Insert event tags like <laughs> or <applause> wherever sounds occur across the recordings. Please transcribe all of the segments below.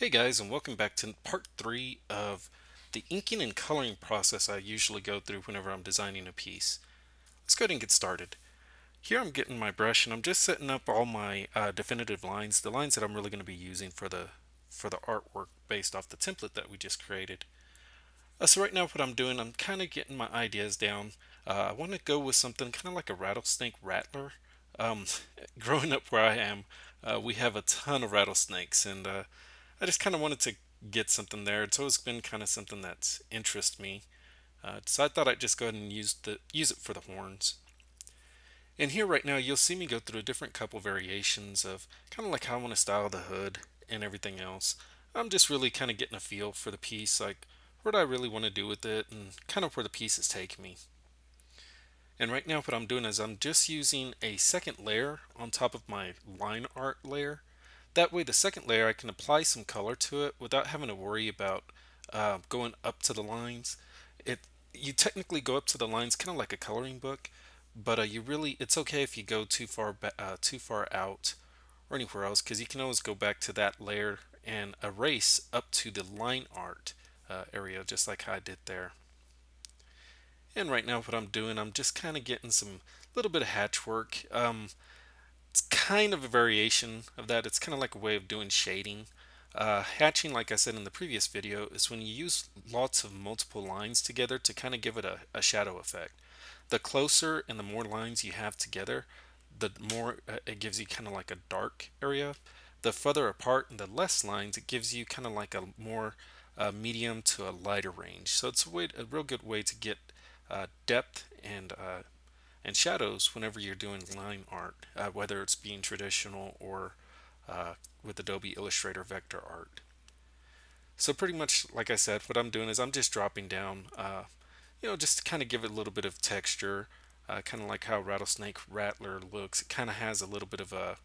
Hey guys and welcome back to part 3 of the inking and coloring process I usually go through whenever I'm designing a piece. Let's go ahead and get started. Here I'm getting my brush and I'm just setting up all my uh, definitive lines, the lines that I'm really going to be using for the for the artwork based off the template that we just created. Uh, so right now what I'm doing, I'm kind of getting my ideas down. Uh, I want to go with something kind of like a rattlesnake rattler. Um, <laughs> growing up where I am, uh, we have a ton of rattlesnakes and uh, I just kind of wanted to get something there. It's always been kind of something that's interested me. Uh, so I thought I'd just go ahead and use the use it for the horns. And here right now you'll see me go through a different couple variations of kind of like how I want to style the hood and everything else. I'm just really kind of getting a feel for the piece, like what I really want to do with it and kind of where the piece is taking me. And right now what I'm doing is I'm just using a second layer on top of my line art layer that way the second layer I can apply some color to it without having to worry about uh, going up to the lines. It You technically go up to the lines kind of like a coloring book, but uh, you really it's okay if you go too far uh, too far out or anywhere else because you can always go back to that layer and erase up to the line art uh, area just like I did there. And right now what I'm doing, I'm just kind of getting some little bit of hatch work. Um, it's kind of a variation of that. It's kind of like a way of doing shading. Uh, hatching, like I said in the previous video, is when you use lots of multiple lines together to kind of give it a, a shadow effect. The closer and the more lines you have together, the more uh, it gives you kind of like a dark area. The further apart and the less lines, it gives you kind of like a more uh, medium to a lighter range. So it's a, way, a real good way to get uh, depth and uh, and shadows whenever you're doing line art, uh, whether it's being traditional or uh, with Adobe Illustrator vector art. So pretty much, like I said, what I'm doing is I'm just dropping down, uh, you know, just to kind of give it a little bit of texture, uh, kind of like how Rattlesnake Rattler looks. It kind of has a little bit of a,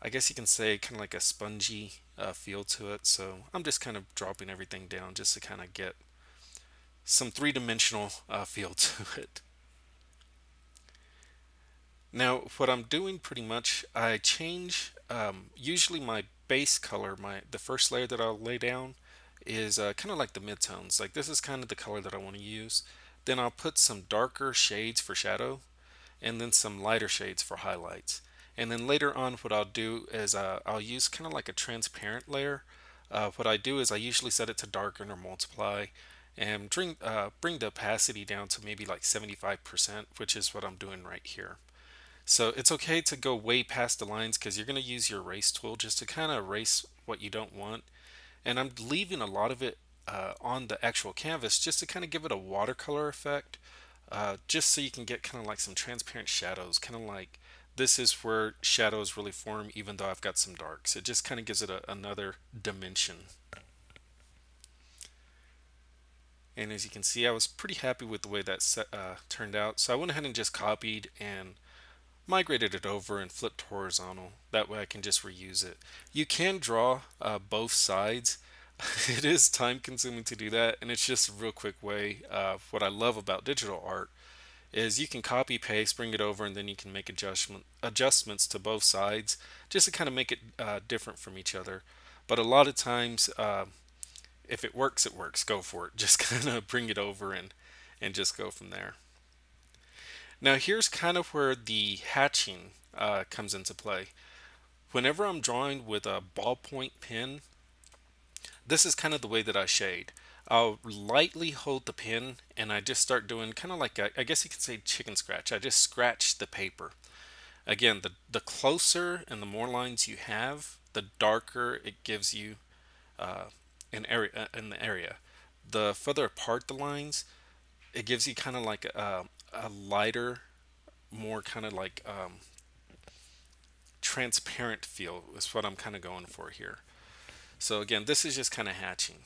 I guess you can say, kind of like a spongy uh, feel to it. So I'm just kind of dropping everything down just to kind of get some three-dimensional uh, feel <laughs> to it. Now what I'm doing pretty much, I change um, usually my base color, my the first layer that I'll lay down is uh, kind of like the midtones. Like this is kind of the color that I want to use. Then I'll put some darker shades for shadow and then some lighter shades for highlights. And then later on what I'll do is uh, I'll use kind of like a transparent layer. Uh, what I do is I usually set it to darken or multiply and bring, uh, bring the opacity down to maybe like 75%, which is what I'm doing right here. So it's okay to go way past the lines because you're going to use your erase tool just to kind of erase what you don't want. And I'm leaving a lot of it uh, on the actual canvas just to kind of give it a watercolor effect. Uh, just so you can get kind of like some transparent shadows, kind of like this is where shadows really form even though I've got some darks. It just kind of gives it a, another dimension. And as you can see, I was pretty happy with the way that set, uh, turned out. So I went ahead and just copied and migrated it over and flipped horizontal. That way I can just reuse it. You can draw uh, both sides. <laughs> it is time consuming to do that and it's just a real quick way. Uh, what I love about digital art is you can copy paste bring it over and then you can make adjustment adjustments to both sides just to kind of make it uh, different from each other but a lot of times uh, if it works it works go for it <laughs> just kind of bring it over and and just go from there now here's kind of where the hatching uh, comes into play. Whenever I'm drawing with a ballpoint pen, this is kind of the way that I shade. I'll lightly hold the pen and I just start doing kind of like, a, I guess you could say chicken scratch. I just scratch the paper. Again, the, the closer and the more lines you have, the darker it gives you uh, an area uh, in the area. The further apart the lines, it gives you kind of like a, a lighter, more kind of like um, transparent feel is what I'm kind of going for here. So again, this is just kind of hatching.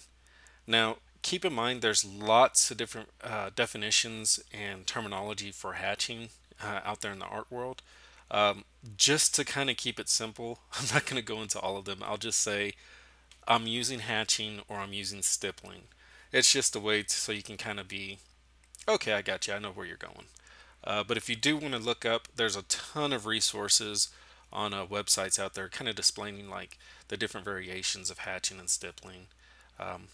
Now, keep in mind there's lots of different uh, definitions and terminology for hatching uh, out there in the art world. Um, just to kind of keep it simple, <laughs> I'm not going to go into all of them. I'll just say I'm using hatching or I'm using stippling. It's just a way to, so you can kind of be Okay, I got you. I know where you're going. Uh, but if you do want to look up, there's a ton of resources on uh, websites out there kind of displaying like the different variations of hatching and stippling. Um,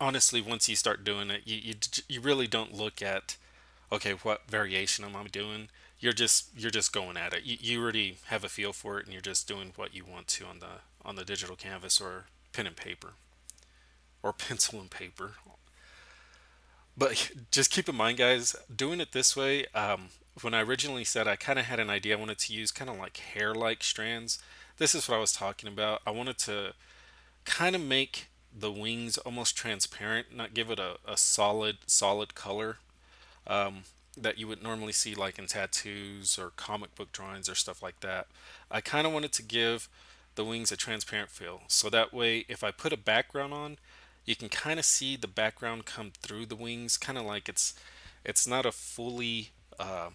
honestly, once you start doing it, you, you, you really don't look at, okay, what variation am I doing? You're just you're just going at it. You, you already have a feel for it, and you're just doing what you want to on the on the digital canvas or pen and paper, or pencil and paper. But <laughs> just keep in mind, guys, doing it this way. Um, when I originally said I kind of had an idea, I wanted to use kind of like hair-like strands. This is what I was talking about. I wanted to kind of make the wings almost transparent, not give it a, a solid solid color um, that you would normally see like in tattoos or comic book drawings or stuff like that. I kind of wanted to give the wings a transparent feel so that way if I put a background on you can kind of see the background come through the wings kind of like it's it's not a fully uh,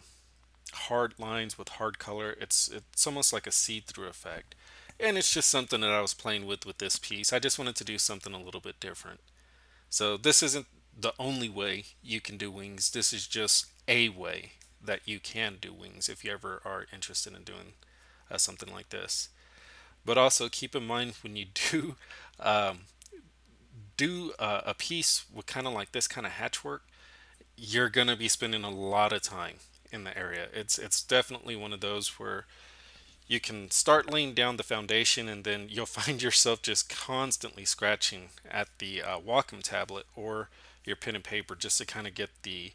hard lines with hard color it's it's almost like a see-through effect and it's just something that I was playing with with this piece. I just wanted to do something a little bit different. So this isn't the only way you can do wings. This is just a way that you can do wings if you ever are interested in doing uh, something like this. But also keep in mind when you <laughs> do um, do a piece with kind of like this kind of hatch work, you're gonna be spending a lot of time in the area. It's it's definitely one of those where you can start laying down the foundation and then you'll <laughs> find yourself just constantly scratching at the uh, Wacom tablet or your pen and paper just to kind of get the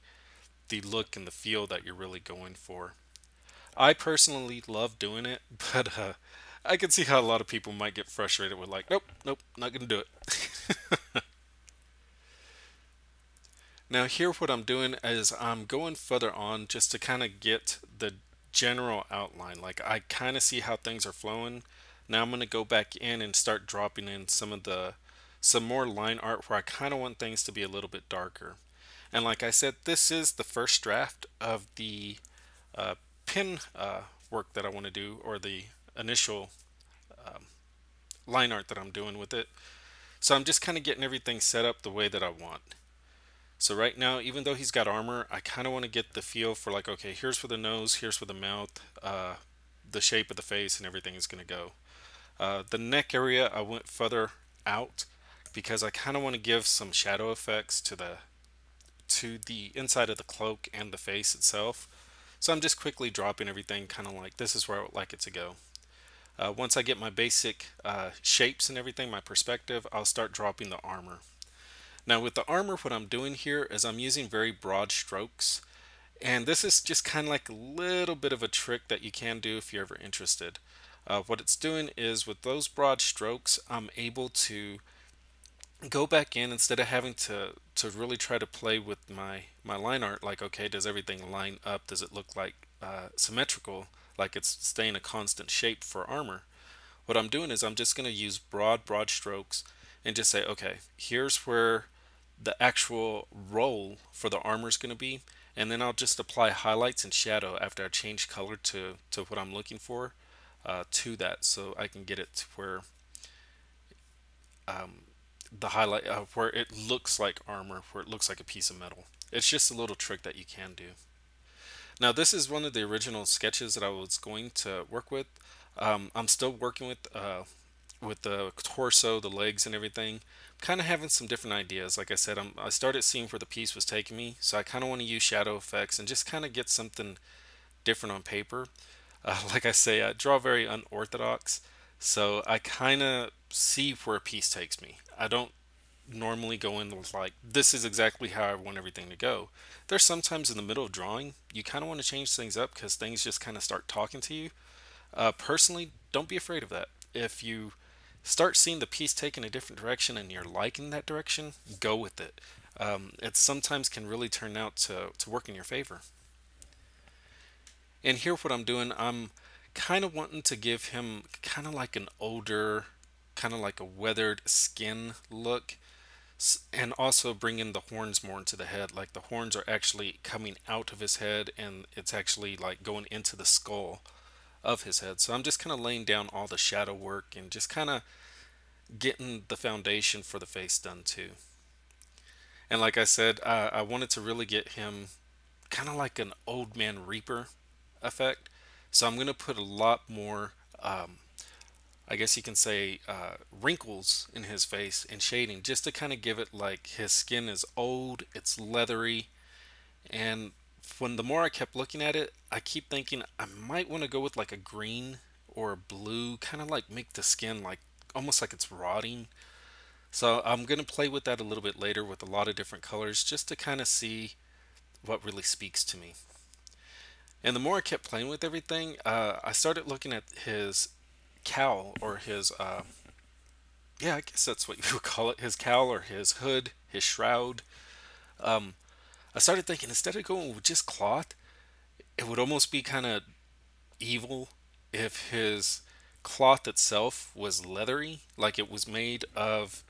the look and the feel that you're really going for. I personally love doing it, <laughs> but uh, I can see how a lot of people might get frustrated with like, nope, nope, not gonna do it. <laughs> <laughs> now here what I'm doing is I'm going further on just to kind of get the general outline. Like I kind of see how things are flowing. Now I'm going to go back in and start dropping in some of the some more line art where I kind of want things to be a little bit darker. And like I said, this is the first draft of the uh, pin uh, work that I want to do or the initial um, line art that I'm doing with it. So I'm just kind of getting everything set up the way that I want. So right now, even though he's got armor, I kind of want to get the feel for like, okay, here's for the nose, here's for the mouth, uh, the shape of the face and everything is going to go. Uh, the neck area, I went further out because I kind of want to give some shadow effects to the to the inside of the cloak and the face itself. So I'm just quickly dropping everything kind of like this is where I would like it to go. Uh, once I get my basic uh, shapes and everything, my perspective, I'll start dropping the armor. Now with the armor, what I'm doing here is I'm using very broad strokes. And this is just kind of like a little bit of a trick that you can do if you're ever interested. Uh, what it's doing is with those broad strokes, I'm able to go back in instead of having to to really try to play with my my line art like okay does everything line up does it look like uh, symmetrical like it's staying a constant shape for armor what I'm doing is I'm just going to use broad broad strokes and just say, okay, here's where the actual roll for the armor is going to be. And then I'll just apply highlights and shadow after I change color to, to what I'm looking for uh, to that so I can get it to where um, the highlight, uh, where it looks like armor, where it looks like a piece of metal. It's just a little trick that you can do. Now this is one of the original sketches that I was going to work with. Um, I'm still working with uh, with the torso, the legs, and everything. Kind of having some different ideas. Like I said, I'm, I started seeing where the piece was taking me, so I kind of want to use shadow effects and just kind of get something different on paper. Uh, <laughs> like I say, I draw very unorthodox, so I kind of see where a piece takes me. I don't normally go in with like, this is exactly how I want everything to go. There's sometimes in the middle of drawing, you kind of want to change things up because things just kind of start talking to you. Uh, personally, don't be afraid of that. If you start seeing the piece taking a different direction and you're liking that direction, go with it. Um, it sometimes can really turn out to, to work in your favor. And here what I'm doing, I'm kind of wanting to give him kind of like an older, kind of like a weathered skin look and also bring in the horns more into the head like the horns are actually coming out of his head and it's actually like going into the skull of his head. So I'm just kind of laying down all the shadow work and just kind of getting the foundation for the face done too. And like I said, I, I wanted to really get him kind of like an old man reaper effect. So I'm going to put a lot more, um, I guess you can say, uh, wrinkles in his face and shading just to kind of give it like his skin is old, it's leathery, and when the more I kept looking at it, I keep thinking I might want to go with like a green or a blue, kind of like make the skin like almost like it's rotting. So I'm going to play with that a little bit later with a lot of different colors just to kind of see what really speaks to me. And the more I kept playing with everything, uh, I started looking at his cowl or his, uh, yeah, I guess that's what you would call it, his cowl or his hood, his shroud. Um, I started thinking instead of going with just cloth, it would almost be kind of evil if his cloth itself was leathery, like it was made of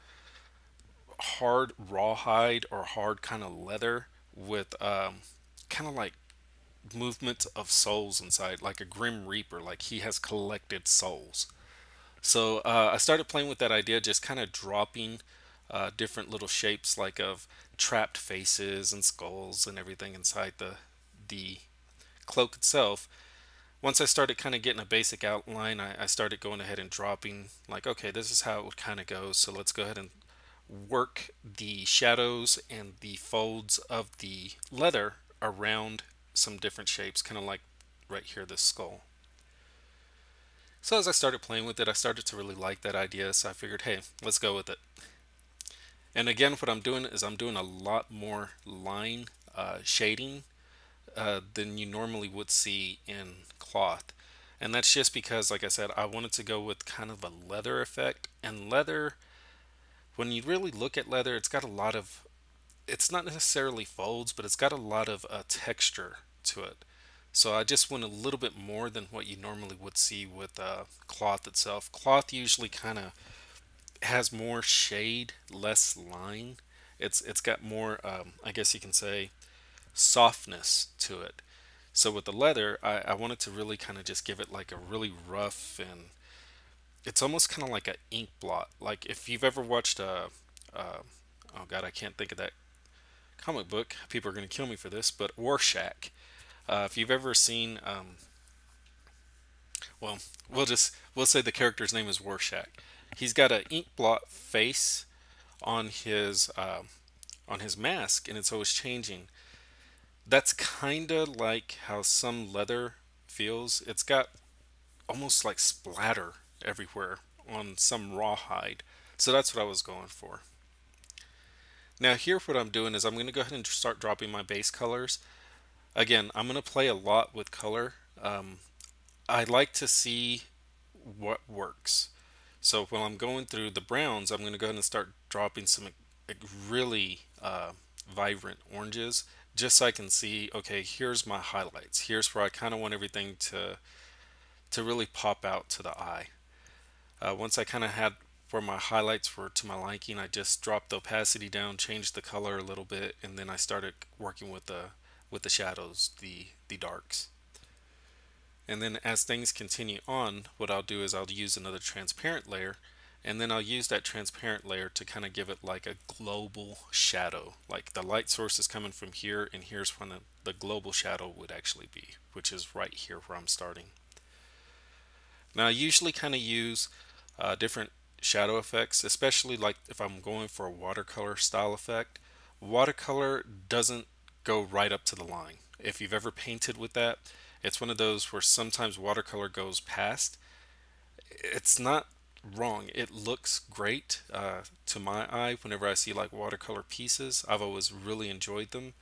hard rawhide or hard kind of leather with um, kind of like movement of souls inside, like a Grim Reaper, like he has collected souls. So uh, I started playing with that idea, just kind of dropping uh, different little shapes, like of trapped faces and skulls and everything inside the the cloak itself. Once I started kind of getting a basic outline, I, I started going ahead and dropping, like, okay, this is how it would kind of go. So let's go ahead and work the shadows and the folds of the leather around some different shapes, kind of like right here, this skull. So as I started playing with it, I started to really like that idea, so I figured, hey, let's go with it. And again, what I'm doing is I'm doing a lot more line uh, shading uh, than you normally would see in cloth. And that's just because, like I said, I wanted to go with kind of a leather effect. And leather, when you really look at leather, it's got a lot of, it's not necessarily folds, but it's got a lot of uh, texture to it. So I just went a little bit more than what you normally would see with uh, cloth itself. Cloth usually kind of has more shade, less line. It's it's got more, um, I guess you can say, softness to it. So with the leather, I, I wanted to really kind of just give it like a really rough and it's almost kind of like an ink blot. Like if you've ever watched a, uh, oh god, I can't think of that comic book. People are going to kill me for this, but Rorschach. Uh, if you've ever seen, um, well, we'll just we'll say the character's name is Rorschach. He's got an ink blot face on his uh, on his mask, and it's always changing. That's kind of like how some leather feels. It's got almost like splatter everywhere on some rawhide. So that's what I was going for. Now here what I'm doing is I'm going to go ahead and start dropping my base colors. Again, I'm going to play a lot with color. Um, I like to see what works. So while I'm going through the browns, I'm going to go ahead and start dropping some really uh, vibrant oranges just so I can see, okay, here's my highlights. Here's where I kind of want everything to, to really pop out to the eye. Uh, once I kind of had where my highlights were to my liking, I just dropped the opacity down, changed the color a little bit, and then I started working with the with the shadows, the the darks. And then as things continue on, what I'll do is I'll use another transparent layer and then I'll use that transparent layer to kind of give it like a global shadow. Like the light source is coming from here and here's when the, the global shadow would actually be, which is right here where I'm starting. Now I usually kind of use uh, different shadow effects, especially like if I'm going for a watercolor style effect. Watercolor doesn't go right up to the line. If you've ever painted with that, it's one of those where sometimes watercolor goes past. It's not wrong. It looks great uh, to my eye whenever I see like watercolor pieces. I've always really enjoyed them.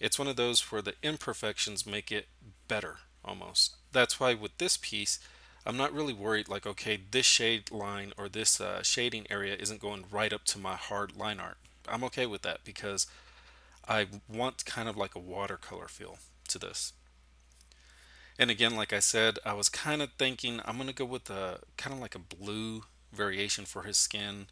It's one of those where the imperfections make it better almost. That's why with this piece, I'm not really worried like, okay, this shade line or this uh, shading area isn't going right up to my hard line art. I'm okay with that because I want kind of like a watercolor feel to this. And again, like I said, I was kind of thinking I'm going to go with a kind of like a blue variation for his skin.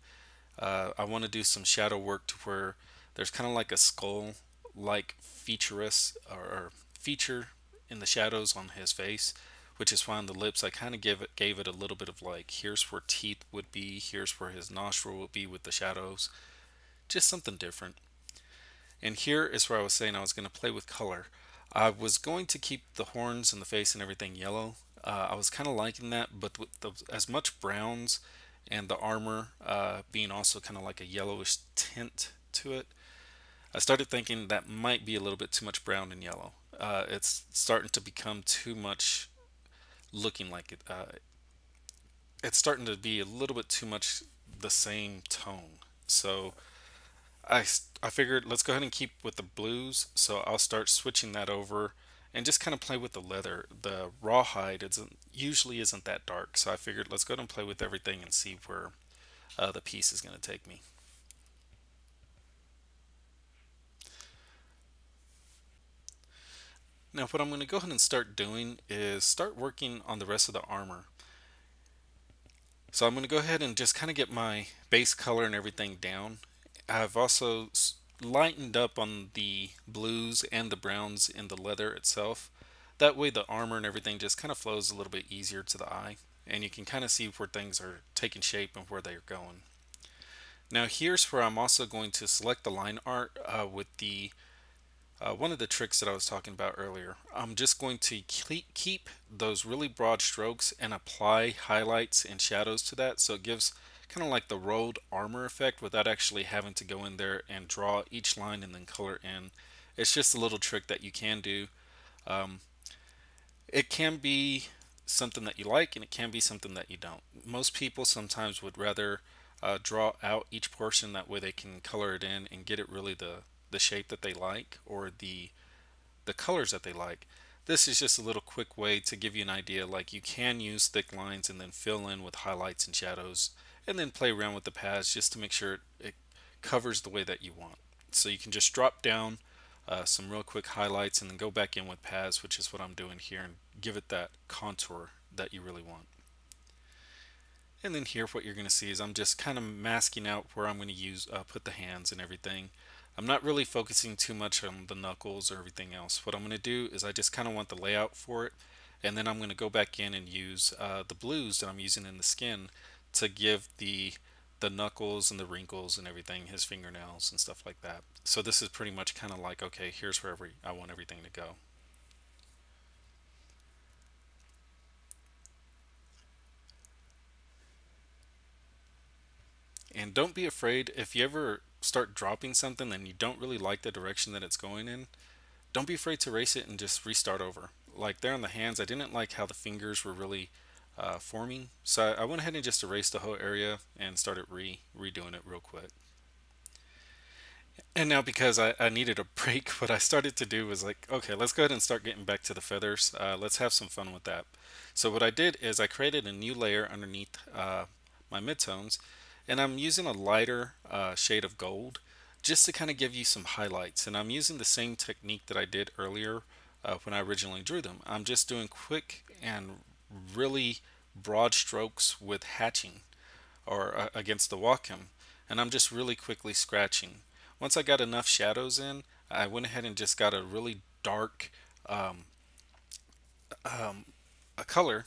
Uh, I want to do some shadow work to where there's kind of like a skull like featurous or, or, feature in the shadows on his face which is why on the lips I kind of give it gave it a little bit of like here's where teeth would be here's where his nostril would be with the shadows just something different and here is where I was saying I was going to play with color I was going to keep the horns and the face and everything yellow. Uh, I was kind of liking that, but with the, as much browns and the armor uh, being also kind of like a yellowish tint to it, I started thinking that might be a little bit too much brown and yellow. Uh, it's starting to become too much looking like it. Uh, it's starting to be a little bit too much the same tone. So I, I figured let's go ahead and keep with the blues. So I'll start switching that over and just kind of play with the leather. The rawhide isn't, usually isn't that dark. So I figured let's go ahead and play with everything and see where uh, the piece is going to take me. Now what I'm going to go ahead and start doing is start working on the rest of the armor. So I'm going to go ahead and just kind of get my base color and everything down. I've also lightened up on the blues and the browns in the leather itself. That way the armor and everything just kind of flows a little bit easier to the eye and you can kind of see where things are taking shape and where they are going. Now here's where I'm also going to select the line art uh, with the uh, one of the tricks that I was talking about earlier. I'm just going to keep those really broad strokes and apply highlights and shadows to that so it gives kind of like the rolled armor effect without actually having to go in there and draw each line and then color in. It's just a little trick that you can do. Um, it can be something that you like and it can be something that you don't. Most people sometimes would rather uh, draw out each portion that way they can color it in and get it really the the shape that they like or the the colors that they like. This is just a little quick way to give you an idea like you can use thick lines and then fill in with highlights and shadows and then play around with the paths just to make sure it covers the way that you want. So you can just drop down uh, some real quick highlights and then go back in with paths which is what I'm doing here and give it that contour that you really want. And then here what you're going to see is I'm just kind of masking out where I'm going to use uh, put the hands and everything. I'm not really focusing too much on the knuckles or everything else. What I'm going to do is I just kind of want the layout for it and then I'm going to go back in and use uh, the blues that I'm using in the skin to give the the knuckles and the wrinkles and everything, his fingernails and stuff like that. So this is pretty much kind of like, okay, here's where every, I want everything to go. And don't be afraid if you ever start dropping something and you don't really like the direction that it's going in, don't be afraid to erase it and just restart over. Like there on the hands, I didn't like how the fingers were really uh, forming, so I went ahead and just erased the whole area and started re redoing it real quick. And now because I, I, needed a <laughs> break, what I started to do was like, okay, let's go ahead and start getting back to the feathers. Uh, let's have some fun with that. So what I did is I created a new layer underneath uh, my midtones and I'm using a lighter uh, shade of gold just to kind of give you some highlights and I'm using the same technique that I did earlier uh, when I originally drew them I'm just doing quick and really broad strokes with hatching or uh, against the Wacom and I'm just really quickly scratching once I got enough shadows in I went ahead and just got a really dark um, um, a color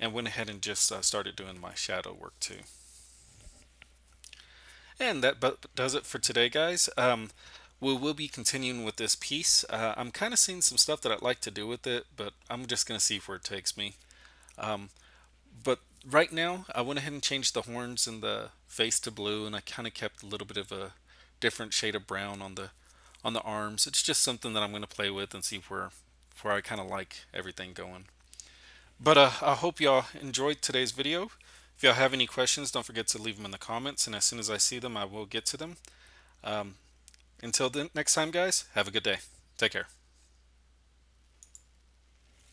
and went ahead and just uh, started doing my shadow work too. And that does it for today, guys. Um, we will be continuing with this piece. Uh, I'm kind of seeing some stuff that I'd like to do with it, but I'm just going to see where it takes me. Um, but right now, I went ahead and changed the horns and the face to blue, and I kind of kept a little bit of a different shade of brown on the on the arms. It's just something that I'm going to play with and see where where I kind of like everything going. But uh, I hope y'all enjoyed today's video. If y'all have any questions, don't forget to leave them in the comments, and as soon as I see them, I will get to them. Um, until the next time, guys, have a good day. Take care.